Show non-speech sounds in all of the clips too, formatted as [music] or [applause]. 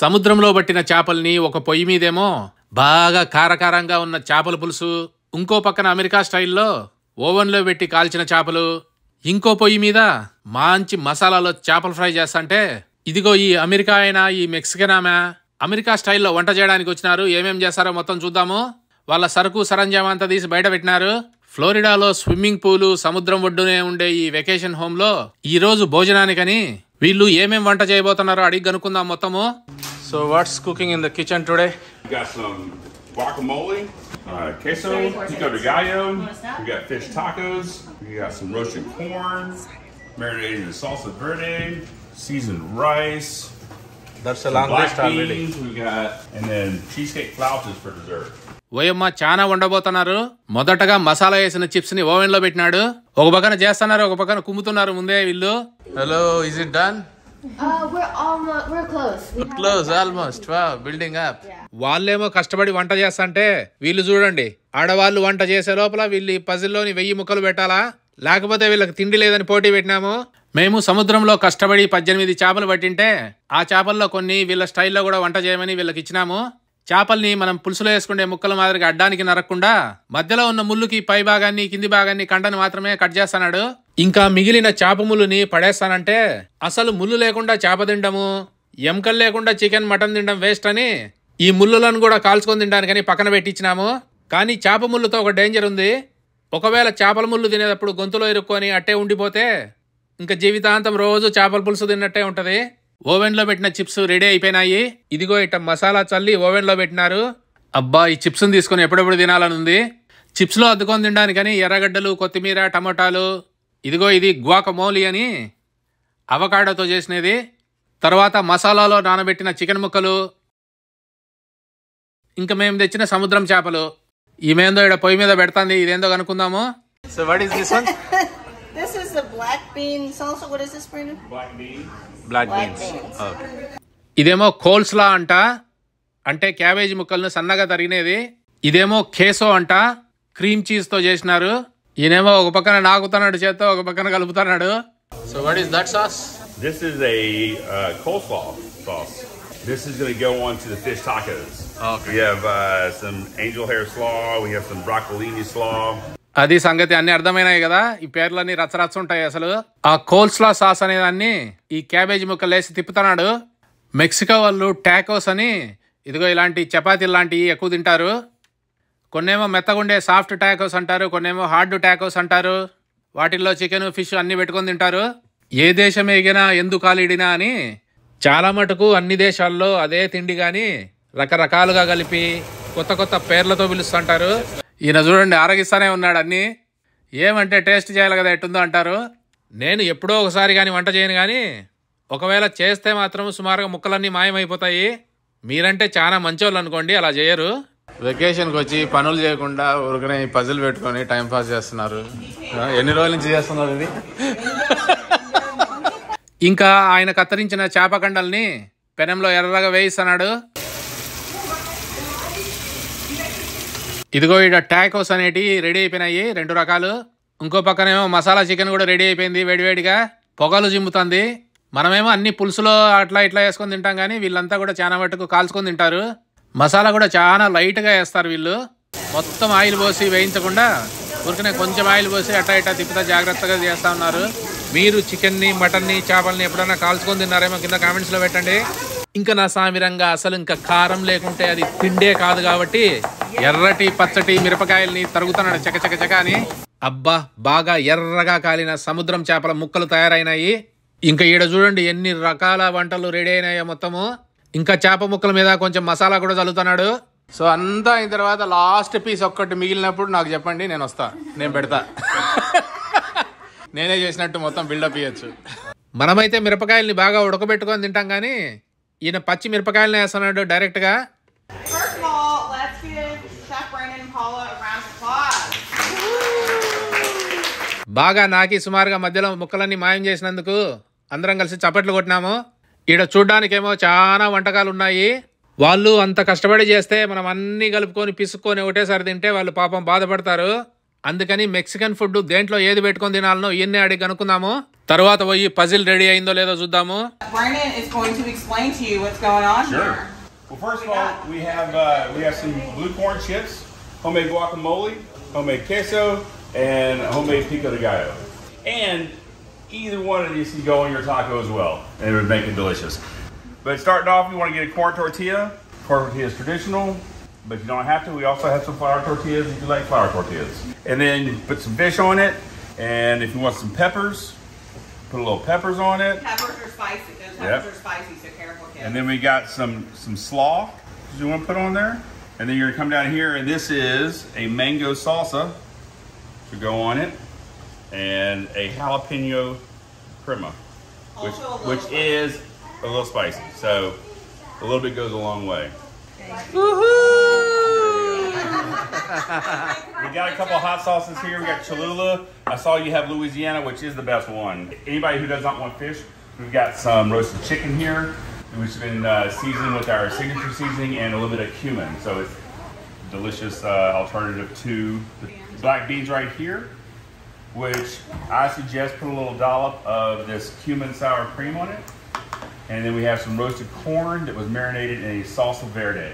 సముద్రంలో పట్టిన చేపల్ని ఒక పొయ్యి మీదేమో బాగా కారకారంగా ఉన్న చేపల పులుసు ఇంకో పక్కన అమెరికా స్టైల్లో ఓవెన్లో పెట్టి కాల్చిన చేపలు ఇంకో పొయ్యి మీద మంచి మసాలాలో చేపలు ఫ్రై చేస్తాంటే ఇదిగో ఈ అమెరికా అయినా ఈ మెక్సికన్ ఆమె అమెరికా స్టైల్లో వంట చేయడానికి వచ్చినారు ఏమేం చేస్తారో మొత్తం చూద్దాము. వాళ్ళ సరుకు సరంజామా అంతా తీసి బయట పెట్టినారు. ఫ్లోరిడాలో స్విమ్మింగ్ పూలు సముద్రం ఒడ్డునే ఉండే ఈ వెకేషన్ హోమ్లో ఈరోజు భోజనానికని వీళ్ళు ఏమేం వంట చేయబోతున్నారో అడిగి కనుక్కుందాం మొత్తము so what's cooking in the kitchen today We got some guacamole, uh, queso, pico de gallo. We got fish tacos. We got some roasted corn, marinated in salsa verde, seasoned rice, that's black beans. We got and then cheesecake flautas for dessert. ఓయమ్మ చాలా వండబోతున్నారు. మొదటగా మసాలా వేసిన చిప్స్ని ఓవెన్లో పెట్టినాడు. ఒక పక్కన చేస్తున్నారు ఒక పక్కన కుమ్ముతున్నారు ముందే వీళ్ళు. Hello is it done close almost building up వాళ్ళేమో కష్టపడి వంట చేస్తాంటే వీళ్ళు చూడండి ఆడవాళ్ళు వంట చేసే లోపల వీళ్ళు ఈ పజిల్లోని వెయ్యి ముక్కలు పెట్టాలా? లేకపోతే వీళ్ళకి తిండి లేదని పోటీ పెట్టినాము? మేము సముద్రంలో కష్టపడి పద్దెనిమిది చేపలు పట్టింటే ఆ చేపల్లో కొన్ని వీళ్ళ స్టైల్లో కూడా వంట చేయమని వీళ్ళకి ఇచ్చినాము. చేపల్ని మనం పులుసులో వేసుకునే ముక్కల మాదిరిగా అడ్డానికి నరక్కుండా మధ్యలో ఉన్న ముళ్ళుకి పై భాగాన్ని కింది భాగాన్ని కండని మాత్రమే కట్ చేస్తాడు ఇంకా మిగిలిన చేప ముళ్ళుని పడేస్తానంటే అసలు ముళ్ళు లేకుండా చేప తినడము ఎముకలు లేకుండా చికెన్ మటన్ తినడం వేస్ట్ అని ఈ ముళ్ళులను కూడా కాల్చుకొని తినడానికని పక్కన పెట్టించినాము. కానీ చేప ముళ్ళుతో ఒక డేంజర్ ఉంది. ఒకవేళ చేపల ముళ్ళు తినేటప్పుడు గొంతులో ఇరుక్కొని అట్టే ఉండిపోతే ఇంకా జీవితాంతం రోజు చేపల పులుసు తిన్నట్టే ఉంటుంది. ఓవెన్లో పెట్టిన చిప్స్ రెడీ అయిపోయినాయి. ఇదిగో ఇట్ట మసాలా చల్లి ఓవెన్లో పెట్టినారు. అబ్బా ఈ చిప్స్ తీసుకొని ఎప్పుడెప్పుడు తినాలని ఉంది? చిప్స్లో అద్దుకొని తినడానికని ఎర్రగడ్డలు కొత్తిమీర టమోటాలు ఇదిగో ఇది గువాకమోలి అని అవకాడోతో చేసినది. తర్వాత మసాలాలో నానబెట్టిన చికెన్ ముక్కలు ఇంకా మేము తెచ్చిన సముద్రం చేపలు. ఈమెందో ఇక్కడ పొయ్యి మీద పెడతాంది ఇదేందో కనుక్కుందాము. So what is this one is the black bean salsa. What is this, Brandon? Black beans. Black, black beans. beans. Okay. ఇదేమో కోల్స్లా అంట అంటే క్యాబేజ్ ముక్కలను సన్నగా తరిగినది ఇదేమో కేసో అంట క్రీమ్ చీజ్తో చేసినారు ఈయనేమో ఒక పక్కన నాగుతున్నాడు చేత ఒక పక్కన కలుపుతున్నాడు so what is that sauce this is a coleslaw sauce this is going to go on to the fish tacos okay we have some angel hair slaw we have some బ్రోకలీని slaw అది సంగతి అన్ని అర్థమైనాయి కదా? ఈ పేర్లన్నీ రచ్చరచ్చ ఉంటాయి అసలు. ఆ కోల్స్లా sauce అనే దాన్ని ఈ క్యాబేజీ ముక్కలు వేసి తిప్పుతున్నాడు. మెక్సికో వాళ్ళు టాకోస్ అని ఇదిగో ఇలాంటి చపాతీలు లాంటివి ఎక్కువ తింటారు. కొన్నేమో మెత్తగుండే సాఫ్ట్ టాకోస్ అంటారు కొన్నేమో హార్డ్ టాకోస్ అంటారు. వాటిల్లో చికెన్ ఫిష్ అన్ని పెట్టుకొని తింటారు. ఏ దేశం ఎగినా ఎందుకు కాలిడినా అని చాలా మటుకు అన్ని దేశాల్లో అదే తిండి కానీ రకరకాలుగా కలిపి కొత్త కొత్త పేర్లతో పిలుస్తుంటారు. ఈయన చూడండి ఆరగిస్తానే ఉన్నాడు అన్ని. ఏమంటే టేస్ట్ చేయాలి కదా ఎట్టుందో అంటారు. నేను ఎప్పుడో ఒకసారి కానీ వంట చేయను కానీ ఒకవేళ చేస్తే మాత్రం సుమారుగా ముక్కలన్నీ మాయమైపోతాయి. మీరంటే చాలా మంచోళ్ళు అనుకోండి అలా చేయరు. వెకేషన్కి వచ్చి పనులు చేయకుండా ఊరికనే పజిల్ పెట్టుకొని టైం పాస్ చేస్తున్నారు. ఎన్ని రోజుల నుంచి చేస్తున్నారు ఇది? ఇంకా ఆయన కత్తిరించిన చేప కండల్ని పెనంలో ఎర్రగా వేయిస్తున్నాడు ఇదిగో ఇక్కడ టాకోస్ అనేటి రెడీ అయిపోయినాయి రెండు రకాలు. ఇంకో పక్కనేమో మసాలా చికెన్ కూడా రెడీ అయిపోయింది వేడివేడిగా పొగలు జిమ్ముతుంది. మనమేమో అన్ని పులుసులో అట్లా ఇట్లా వేసుకొని తింటాం కానీ వీళ్ళంతా కూడా చాలా మటుకు కాల్చుకొని తింటారు. మసాలా కూడా చాలా లైట్గా వేస్తారు వీళ్ళు. మొత్తం ఆయిల్ పోసి వేయించకుండా ఊరికనే కొంచెం ఆయిల్ పోసి అట్టా ఇట్టా తిప్పుతా జాగ్రత్తగా చేస్తూ ఉన్నారు. మీరు చికెన్ని మటన్ని చేపల్ని ఎప్పుడైనా కాల్చుకొని తిన్నారేమో కింద కామెంట్స్లో పెట్టండి. ఇంకా నా సామిరంగా అసలు ఇంకా కారం లేకుంటే అది తిండే కాదు కాబట్టి ఎర్రటి పచ్చటి మిరపకాయల్ని తరుగుతున్నాడు చక చక చక అని. అబ్బా బాగా ఎర్రగా కాలిన సముద్రం చేపల ముక్కలు తయారైనాయి. ఇంకా ఈడ చూడండి ఎన్ని రకాల వంటలు రెడీ అయినాయో మొత్తము. ఇంకా చేప ముక్కల మీద కొంచెం మసాలా కూడా చల్లుతున్నాడు. సో అంతా అయిన తర్వాత లాస్ట్ పీస్ ఒక్కటి మిగిలినప్పుడు నాకు చెప్పండి నేను వస్తా. నేను పెడతా. [laughs] నేనే చేసినట్టు మొత్తం బిల్డప్ ఇవ్వచ్చు మనమైతే మిరపకాయల్ని బాగా ఉడకబెట్టుకొని తింటాం కానీ ఈయన పచ్చి మిరపకాయలని వేస్తున్నాడు డైరెక్ట్గా బాగా నాకి సుమారుగా మధ్యలో ముక్కలన్నీ మాయం చేసినందుకు అందరం కలిసి చప్పట్లు కొట్టినాము. ఈడ చూడ్డానికేమో చాలా వంటకాలు ఉన్నాయి వాళ్ళు అంత కష్టపడి చేస్తే మనం అన్ని కలుపుకొని పిసుక్కొని ఒకటేసారి తింటే వాళ్ళు పాపం బాధపడతారు. అందుకని మెక్సికన్ ఫుడ్ దేంట్లో ఏది పెట్టుకొని తినాలనో ఇవన్నీ అడిగి కనుక్కుందాము. తర్వాత పోయి పజిల్ రెడీ అయిందో లేదో చూద్దాము. Brandon is going to explain to you what's going on Sure. here. Well, first of all, we have uh, we have some blue corn chips, homemade guacamole, homemade queso, and homemade pico de gallo. And either one of these can go on your taco as well, and it would make it delicious. But starting off, you want to get a corn tortilla. Corn tortilla is traditional, but you don't have to. We also have some flour tortillas if you like flour tortillas. And then you put some fish on it, and if you want some peppers, put a little peppers on it. Peppers are spicy. Those Yep. are spicy, so careful, kids. And then we got some some slaw you want to put on there. And then you're gonna come down here, and this is a mango salsa to go on it, and a jalapeno crema, which Also a little which spicy. is a little spicy. So a little bit goes a long way. We got a couple hot sauces here. We got Cholula. I saw you have Louisiana, which is the best one. Anybody who does not want fish, we've got some roasted chicken here, which has been uh, seasoned with our signature seasoning and a little bit of cumin. So it's a delicious uh, alternative to the black beans right here, which I suggest put a little dollop of this cumin sour cream on it. And then we have some roasted corn that was marinated in a salsa verde.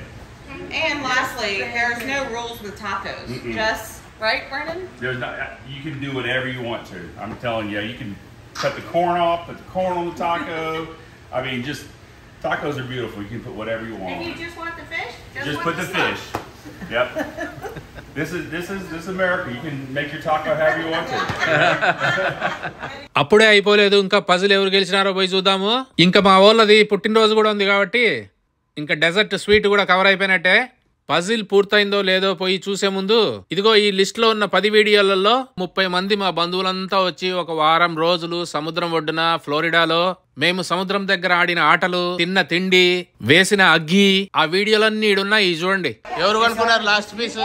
And lastly, there's no rules with tacos. Mm-mm. Just right, Brennan? There's not, you can do whatever you want to. I'm telling you, you can cut the corn off, put the corn on the taco. I mean, just tacos are beautiful. You can put whatever you If want. you just want the fish, just, Just put the stuff. fish. Yep. This is this is this is America. You can make your taco however you want to. అప్పుడే అయిపోలేదు ఇంకా puzzle ఎవరు గెలిచినారో పోయి చూద్దాము ఇంకా మా వాళ్ళది పుట్టినరోజు కూడా ఉంది కాబట్టి ఇంకా డెజర్ట్ స్వీట్ కూడా కవర్ అయిపోయినట్టే పజిల్ పూర్తయిందో లేదో పోయి చూసే ముందు ఇదిగో ఈ లిస్ట్లో ఉన్న పది వీడియోలలో ముప్పై మంది మా బంధువులంతా వచ్చి ఒక వారం రోజులు సముద్రం ఒడ్డున ఫ్లోరిడాలో మేము సముద్రం దగ్గర ఆడిన ఆటలు తిన్న తిండి వేసిన అగ్గి ఆ వీడియోలన్నీ ఈడున్నాయి చూడండి. ఎవరు అనుకున్నారు లాస్ట్ పీస్?